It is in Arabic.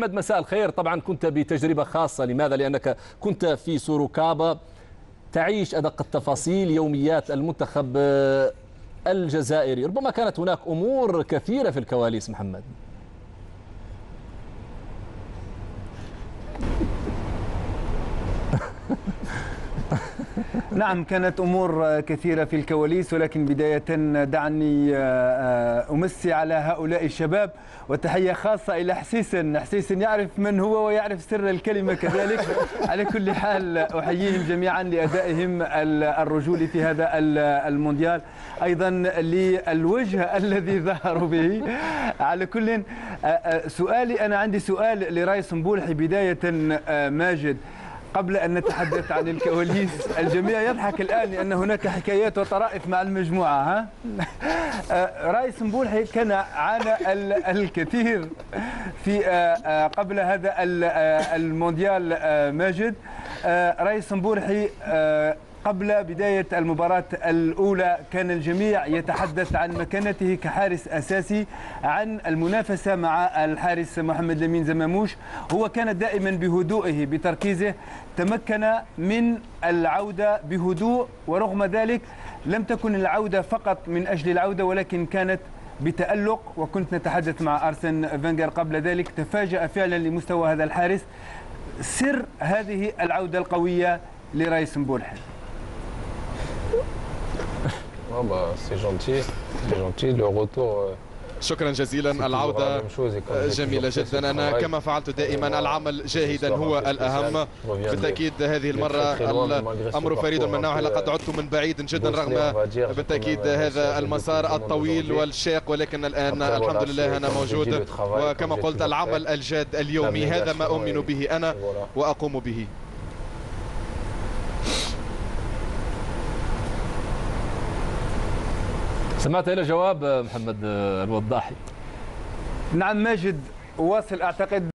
محمد مساء الخير. طبعا كنت بتجربة خاصة. لماذا؟ لأنك كنت في سوروكابا تعيش أدق التفاصيل يوميات المنتخب الجزائري. ربما كانت هناك أمور كثيرة في الكواليس محمد. نعم كانت أمور كثيرة في الكواليس ولكن بداية دعني أمسي على هؤلاء الشباب وتحية خاصة إلى حسيسن. حسيسن يعرف من هو ويعرف سر الكلمة كذلك. على كل حال أحييهم جميعا لأدائهم الرجولي في هذا المونديال. أيضا للوجه الذي ظهروا به. على كل سؤالي أنا عندي سؤال لرايس مبولحي بداية ماجد. قبل أن نتحدث عن الكواليس الجميع يضحك الآن لأن هناك حكايات وطرائف مع المجموعة ها؟ رئيس مبولحي كان عانى الكثير في قبل هذا المونديال ماجد. رئيس مبولحي قبل بداية المباراة الأولى كان الجميع يتحدث عن مكانته كحارس أساسي عن المنافسة مع الحارس محمد لمين زماموش. هو كان دائما بهدوئه بتركيزه تمكن من العودة بهدوء ورغم ذلك لم تكن العودة فقط من أجل العودة ولكن كانت بتألق. وكنت نتحدث مع أرسن فينجر قبل ذلك. تفاجأ فعلا لمستوى هذا الحارس. سر هذه العودة القوية لرئيس مبولحي Oh bah, c'est gentil, c'est gentil. Le retour. شكرا جزيلا. العودة. جميلة جدا. أنا كما فعلت دائما العمل جاهدا هو الأهم. بالتأكيد هذه المرة الأمر فريد من نوعه لقد عدت من بعيد جدا رغم بالتأكيد هذا المسار الطويل والشاق ولكن الآن الحمد لله أنا موجود. وكما قلت العمل الجاد اليومي هذا ما أؤمن به أنا وأقوم به. سمعت إلى جواب محمد الوضاحي. نعم ماجد واصل أعتقد